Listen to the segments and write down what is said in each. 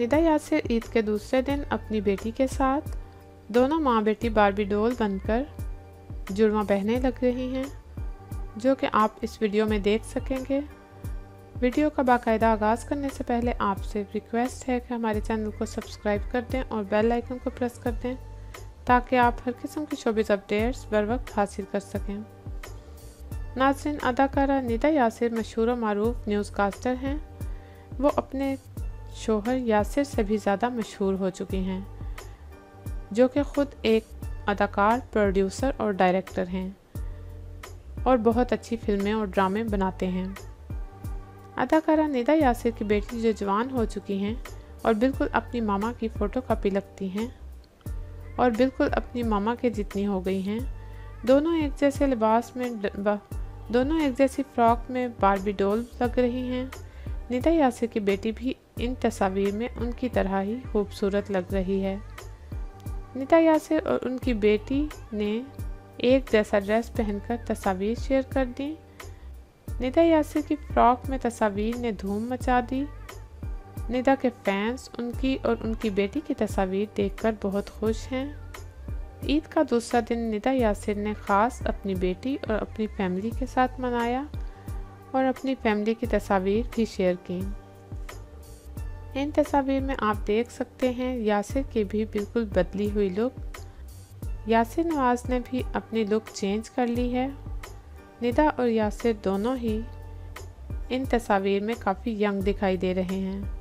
निदा यासिर ईद के दूसरे दिन अपनी बेटी के साथ। दोनों माँ बेटी बारबी डोल बनकर जुड़वा बहने लग रही हैं, जो कि आप इस वीडियो में देख सकेंगे। वीडियो का बाकायदा आगाज़ करने से पहले आपसे रिक्वेस्ट है कि हमारे चैनल को सब्सक्राइब कर दें और बेल आइकन को प्रेस कर दें, ताकि आप हर किस्म की शोबिस अपडेट्स बर वक्त हासिल कर सकें। नाजरीन, अदाकारा निदा यासिर मशहूर मरूफ न्यूज़ कास्टर हैं। वो अपने शोहर यासिर से भी ज़्यादा मशहूर हो चुकी हैं, जो कि ख़ुद एक अदाकार, प्रोड्यूसर और डायरेक्टर हैं और बहुत अच्छी फ़िल्में और ड्रामे बनाते हैं। अदाकारा निदा यासिर की बेटी जो जवान हो चुकी हैं और बिल्कुल अपनी मामा की फ़ोटो कापी लगती हैं और बिल्कुल अपनी मामा के जितनी हो गई हैं, दोनों एक जैसे लिबास में दोनों एक जैसी फ्रॉक में बारबी डोल लग रही हैं निदा यासिर की बेटी भी इन तस्वीर में उनकी तरह ही खूबसूरत लग रही है। निदा यासिर और उनकी बेटी ने एक जैसा ड्रेस पहनकर तस्वीर शेयर कर दी। निदा यासिर की फ्रॉक में तस्वीर ने धूम मचा दी। निदा के फैंस उनकी और उनकी बेटी की तस्वीर देखकर बहुत खुश हैं। ईद का दूसरा दिन निदा यासिर ने ख़ास अपनी बेटी और अपनी फैमिली के साथ मनाया। और अपनी फैमिली की तस्वीर भी शेयर की। इन तस्वीर में आप देख सकते हैं, यासिर की भी बिल्कुल बदली हुई लुक। यासिर नवाज़ ने भी अपनी लुक चेंज कर ली है। निदा और यासिर दोनों ही इन तस्वीर में काफ़ी यंग दिखाई दे रहे हैं।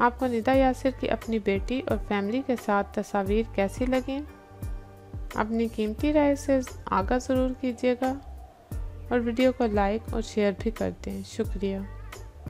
आपको निदा यासिर की अपनी बेटी और फैमिली के साथ तस्वीर कैसी लगें? अपनी कीमती राय से आगा ज़रूर कीजिएगा। और वीडियो को लाइक और शेयर भी करते हैं। शुक्रिया।